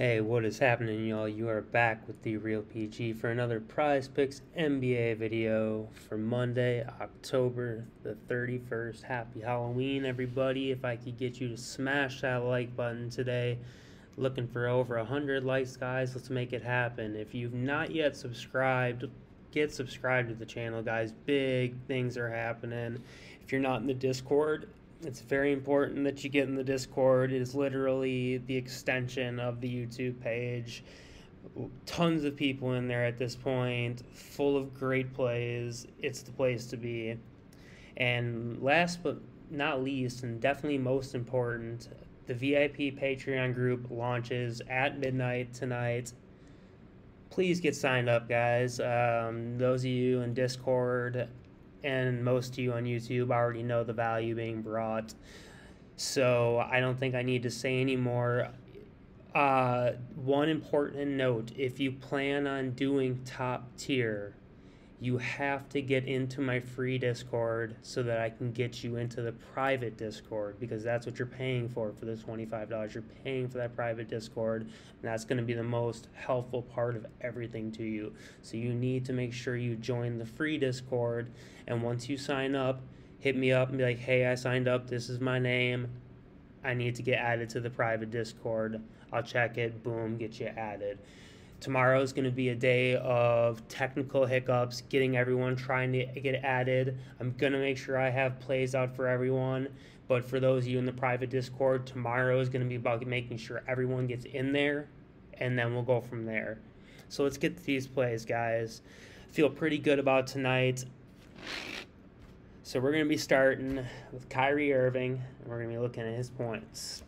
Hey, what is happening, y'all? You are back with the Real PG for another Prize Picks NBA video for Monday, October the 31st. Happy Halloween, everybody. If I could get you to smash that like button today, looking for over 100 likes, guys. Let's make it happen. If you've not yet subscribed, get subscribed to the channel, guys. Big things are happening. If you're not in the Discord, it's very important that you get in the Discord. It is literally the extension of the YouTube page. Tons of people in there at this point, full of great plays. It's the place to be. And last but not least, and definitely most important, the VIP Patreon group launches at midnight tonight. Please get signed up, guys. Um, those of you in Discord, and most of you on YouTube already know the value being brought. So I don't think I need to say any more. Uh, one important note if you plan on doing top tier, you have to get into my free Discord so that I can get you into the private Discord because that's what you're paying for for the $25. You're paying for that private Discord, and that's going to be the most helpful part of everything to you. So you need to make sure you join the free Discord, and once you sign up, hit me up and be like, hey, I signed up, this is my name. I need to get added to the private Discord. I'll check it, boom, get you added. Tomorrow is going to be a day of technical hiccups, getting everyone trying to get added. I'm going to make sure I have plays out for everyone. But for those of you in the private Discord, tomorrow is going to be about making sure everyone gets in there, and then we'll go from there. So let's get to these plays, guys. Feel pretty good about tonight. So we're going to be starting with Kyrie Irving, and we're going to be looking at his points.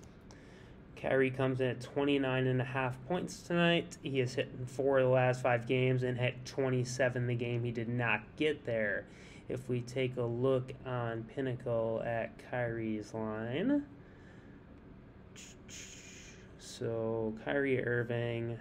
Kyrie comes in at 29 and a half points tonight. He has hit in four of the last five games and hit 27 the game he did not get there. If we take a look on Pinnacle at Kyrie's line, so Kyrie Irving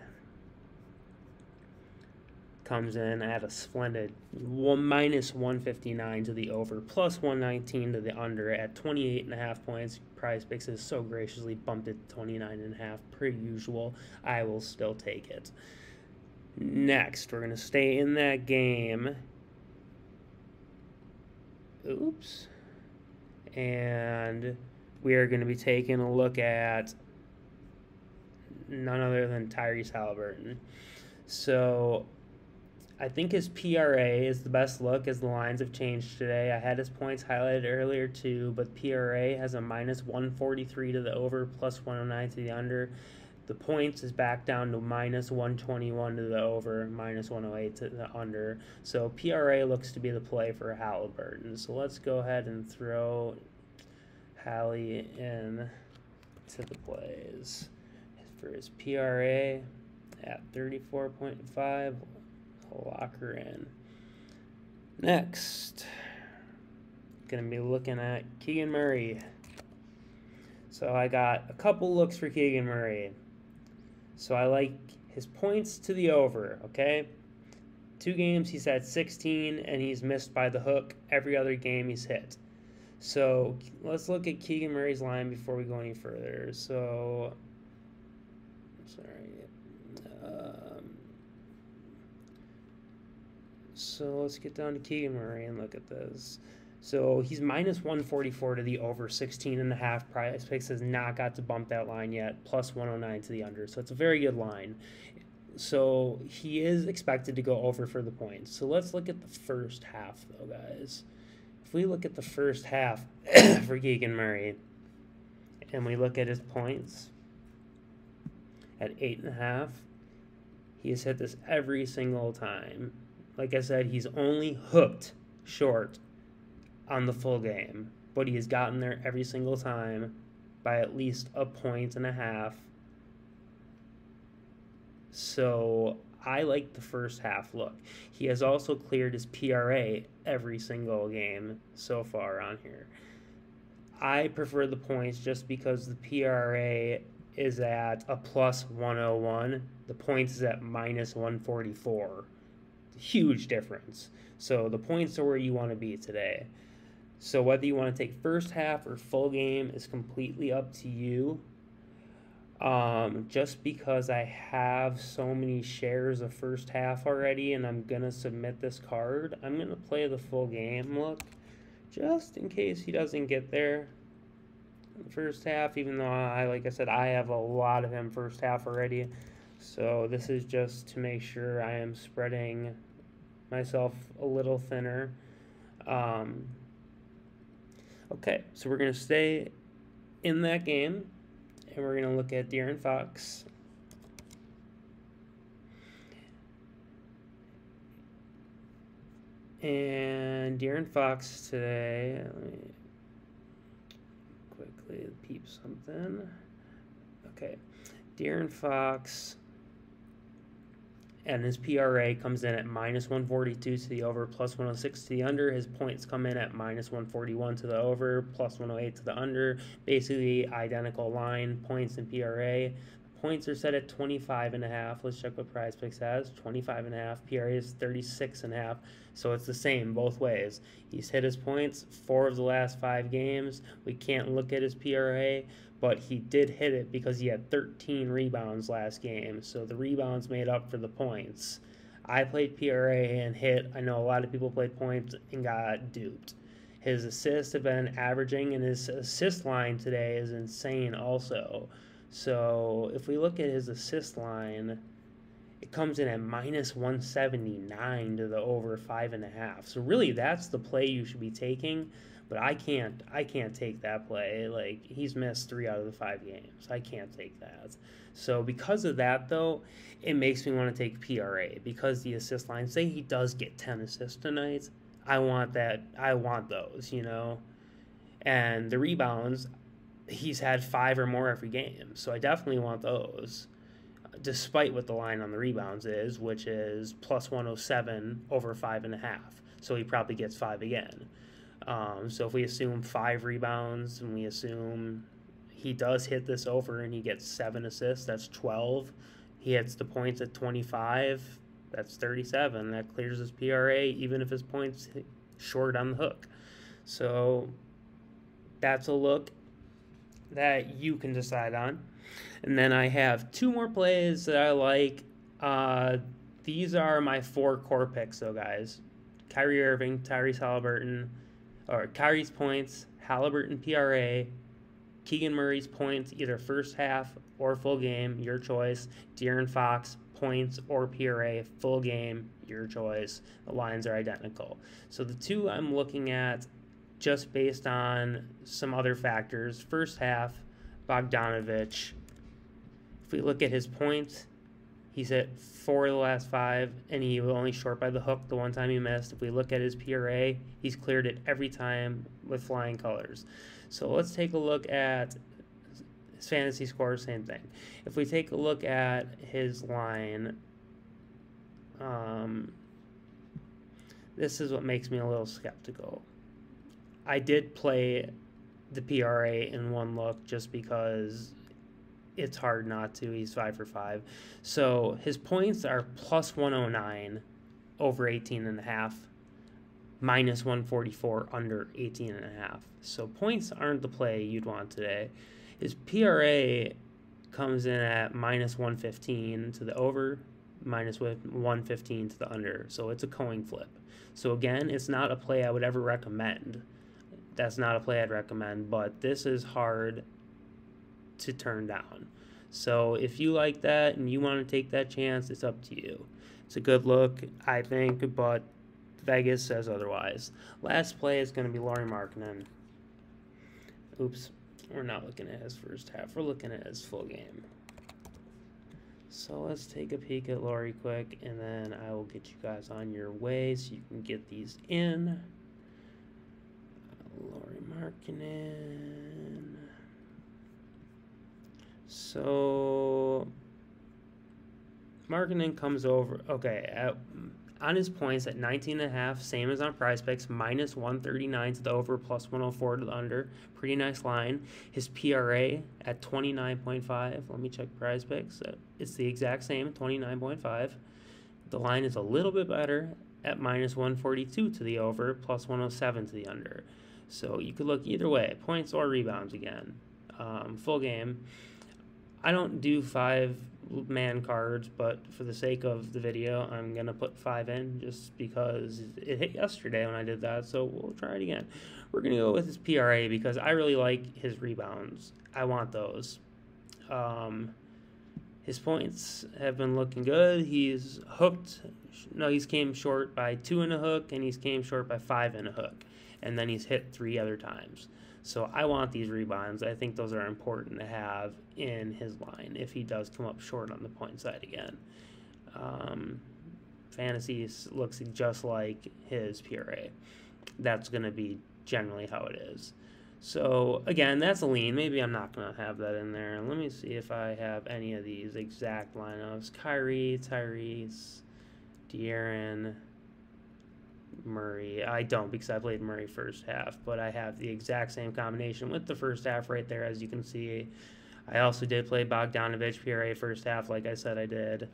comes in at a splendid one minus 159 to the over, plus 119 to the under at 28 and a half points. Prize Picks has so graciously bumped it to 29 and a half per usual. I will still take it. Next, we're going to stay in that game. Oops. And we are going to be taking a look at none other than Tyrese Haliburton. So I think his PRA is the best look as the lines have changed today. I had his points highlighted earlier too, but PRA has a minus 143 to the over, plus 109 to the under. The points is back down to minus 121 to the over, minus 108 to the under. So PRA looks to be the play for Haliburton. So let's go ahead and throw Hallie in to the plays. For his PRA at 34.5, lock her in. Next, going to be looking at Keegan Murray. So I got a couple looks for Keegan Murray. So I like his points to the over, okay? Two games he's had 16 and he's missed by the hook. Every other game he's hit. So let's look at Keegan Murray's line before we go any further. So, sorry. So let's get down to Keegan Murray and look at this. So he's minus 144 to the over, 16 and a half. Prize Picks has not got to bump that line yet, plus 109 to the under. So it's a very good line. So he is expected to go over for the points. So let's look at the first half, though, guys. If we look at the first half for Keegan Murray, and we look at his points at eight and a half, he has hit this every single time like I said, he's only hooked short on the full game, but he has gotten there every single time by at least a point and a half. So I like the first half look. He has also cleared his PRA every single game so far on here. I prefer the points just because the PRA is at a plus 101. The points is at minus 144 huge difference. So the points are where you want to be today. So whether you want to take first half or full game is completely up to you. Um, just because I have so many shares of first half already and I'm going to submit this card, I'm going to play the full game look just in case he doesn't get there first half, even though I, like I said, I have a lot of him first half already. So this is just to make sure I am spreading myself a little thinner. Um, okay, so we're going to stay in that game and we're going to look at De'Aaron Fox. And De'Aaron Fox today, let me quickly peep something. Okay, De'Aaron Fox and his PRA comes in at minus 142 to the over, plus 106 to the under. His points come in at minus 141 to the over, plus 108 to the under. Basically, identical line points and PRA. Points are set at 25 and a half. Let's check what Prize Picks has. 25 and a half. PRA is 36 and a half. So it's the same both ways. He's hit his points four of the last five games. We can't look at his PRA, but he did hit it because he had 13 rebounds last game. So the rebounds made up for the points. I played PRA and hit. I know a lot of people played points and got duped. His assists have been averaging, and his assist line today is insane also. So if we look at his assist line, it comes in at minus 179 to the over five and a half. So really, that's the play you should be taking but I can't I can't take that play. Like he's missed three out of the five games. I can't take that. So because of that though, it makes me want to take PRA because the assist line. Say he does get ten assists tonight, I want that. I want those. You know, and the rebounds, he's had five or more every game. So I definitely want those. Despite what the line on the rebounds is, which is plus 107 over five and a half. So he probably gets five again. Um, so if we assume five rebounds and we assume he does hit this over and he gets seven assists, that's 12. He hits the points at 25, that's 37. That clears his PRA, even if his points short on the hook. So that's a look that you can decide on. And then I have two more plays that I like. Uh, these are my four core picks, though, guys. Kyrie Irving, Tyrese Haliburton, or Kyrie's points, Haliburton PRA, Keegan Murray's points, either first half or full game, your choice. De'Aaron Fox points or PRA, full game, your choice. The lines are identical. So the two I'm looking at just based on some other factors. First half, Bogdanovich. If we look at his points, He's hit four of the last five, and he was only short by the hook the one time he missed. If we look at his PRA, he's cleared it every time with flying colors. So let's take a look at his fantasy score, same thing. If we take a look at his line, um, this is what makes me a little skeptical. I did play the PRA in one look just because it's hard not to. He's five for five. So his points are plus 109 over 18 and a half, minus 144 under 18 and a half. So points aren't the play you'd want today. His PRA comes in at minus 115 to the over, minus 115 to the under. So it's a coin flip. So again, it's not a play I would ever recommend. That's not a play I'd recommend, but this is hard to turn down. So if you like that and you want to take that chance, it's up to you. It's a good look, I think, but Vegas says otherwise. Last play is going to be Lauri Markkanen. Oops, we're not looking at his first half. We're looking at his full game. So let's take a peek at Lauri quick, and then I will get you guys on your way so you can get these in. Markkanen. So Markkanen comes over. Okay, at, on his points at 19 and a half, same as on Prize Picks, minus 139 to the over, plus 104 to the under. Pretty nice line. His PRA at 29.5. Let me check Prize Picks. Uh, it's the exact same, 29.5. The line is a little bit better at minus 142 to the over, plus 107 to the under. So you could look either way, points or rebounds again. Um, full game. I don't do five man cards, but for the sake of the video, I'm gonna put five in just because it hit yesterday when I did that. So we'll try it again. We're gonna go with his PRA because I really like his rebounds. I want those. Um, his points have been looking good. He's hooked. No, he's came short by two in a hook, and he's came short by five in a hook, and then he's hit three other times. So I want these rebounds. I think those are important to have in his line if he does come up short on the point side again. Um, fantasy looks just like his PRA. That's going to be generally how it is. So again, that's a lean. Maybe I'm not going to have that in there. Let me see if I have any of these exact lineups. Kyrie, Tyrese, De'Aaron, Murray. I don't because I played Murray first half, but I have the exact same combination with the first half right there, as you can see. I also did play Bogdanovich PRA first half, like I said I did,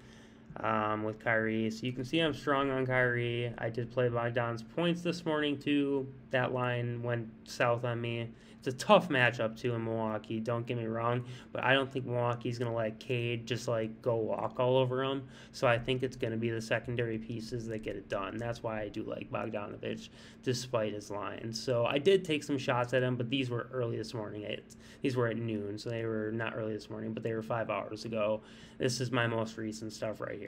um, with Kyrie. So you can see I'm strong on Kyrie. I did play Bogdan's points this morning too. That line went south on me. It's a tough matchup too in Milwaukee. Don't get me wrong, but I don't think Milwaukee's gonna let Cade just like go walk all over him. So I think it's gonna be the secondary pieces that get it done. That's why I do like Bogdanovich, despite his line. So I did take some shots at him, but these were early this morning. It, these were at noon, so they were not early this morning, but they were five hours ago. This is my most recent stuff right here.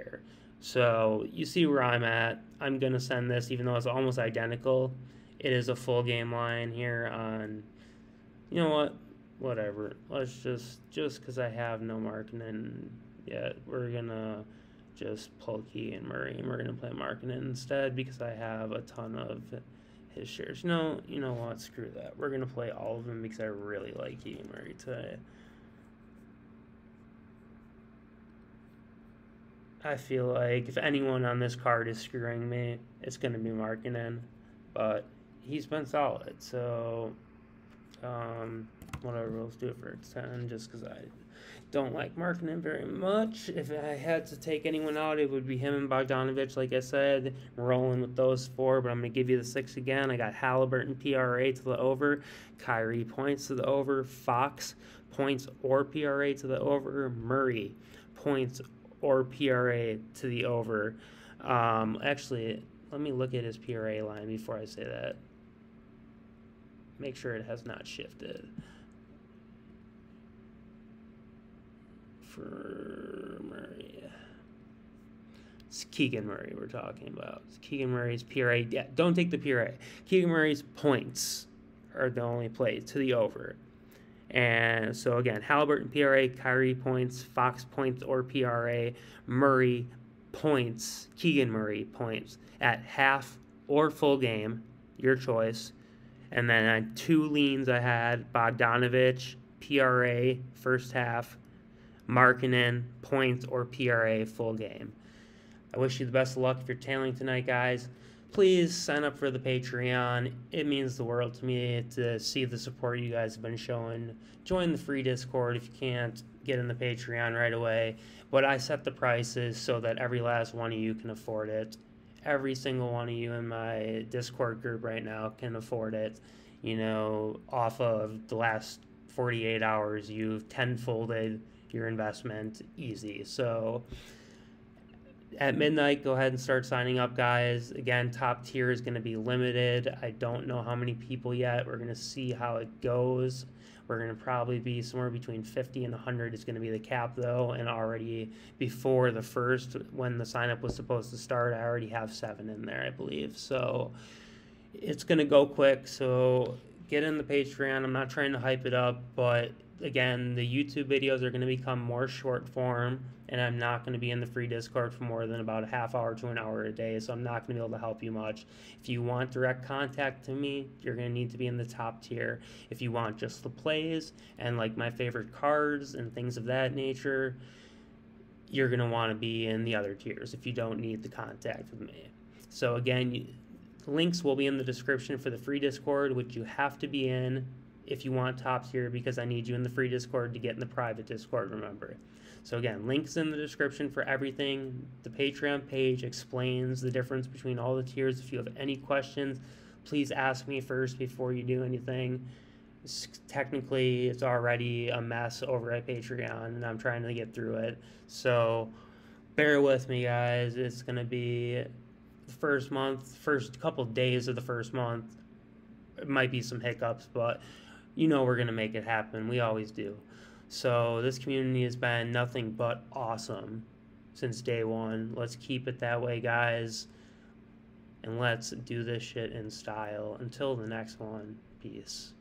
So you see where I'm at. I'm gonna send this, even though it's almost identical. It is a full game line here on you know what? Whatever. Let's just just because I have no Markkanen yet, we're gonna just pull and Murray and we're gonna play Markkanen instead because I have a ton of his shares. No, you know what? Screw that. We're gonna play all of them because I really like Keegan Murray today. I feel like if anyone on this card is screwing me, it's gonna be Markkanen, but he's been solid. So um, whatever, let's do it for 10 just because I don't like Markkanen very much. If I had to take anyone out, it would be him and Bogdanovich, like I said. Rolling with those four, but I'm going to give you the six again. I got Haliburton PRA to the over, Kyrie points to the over, Fox points or PRA to the over, Murray points or PRA to the over. Um, actually, let me look at his PRA line before I say that make sure it has not shifted. For Murray. It's Keegan Murray we're talking about. It's Keegan Murray's PRA. Yeah, don't take the PRA. Keegan Murray's points are the only play to the over. And so again, Haliburton PRA, Kyrie points, Fox points or PRA, Murray points, Keegan Murray points at half or full game, your choice. And then two leans I had Bogdanovich, PRA, first half, Markkanen, points or PRA, full game. I wish you the best of luck if you're tailing tonight, guys. Please sign up for the Patreon. It means the world to me to see the support you guys have been showing. Join the free Discord if you can't get in the Patreon right away. But I set the prices so that every last one of you can afford it every single one of you in my Discord group right now can afford it. You know, off of the last 48 hours, you've tenfolded your investment easy. So at midnight, go ahead and start signing up, guys. Again, top tier is going to be limited. I don't know how many people yet. We're going to see how it goes. We're going to probably be somewhere between 50 and 100 is going to be the cap, though. And already before the first, when the sign up was supposed to start, I already have seven in there, I believe. So it's going to go quick. So get in the Patreon. I'm not trying to hype it up, but again, the YouTube videos are going to become more short form, and I'm not going to be in the free Discord for more than about a half hour to an hour a day, so I'm not going to be able to help you much. If you want direct contact to me, you're going to need to be in the top tier. If you want just the plays and like my favorite cards and things of that nature, you're going to want to be in the other tiers if you don't need the contact with me. So again, links will be in the description for the free Discord, which you have to be in if you want top tier because I need you in the free Discord to get in the private Discord, remember. So again, links in the description for everything. The Patreon page explains the difference between all the tiers. If you have any questions, please ask me first before you do anything. technically it's already a mess over at Patreon, and I'm trying to get through it. So bear with me, guys. It's gonna be the first month, first couple days of the first month. It might be some hiccups, but you know we're gonna make it happen. We always do. So this community has been nothing but awesome since day one. Let's keep it that way, guys. And let's do this shit in style. Until the next one, peace.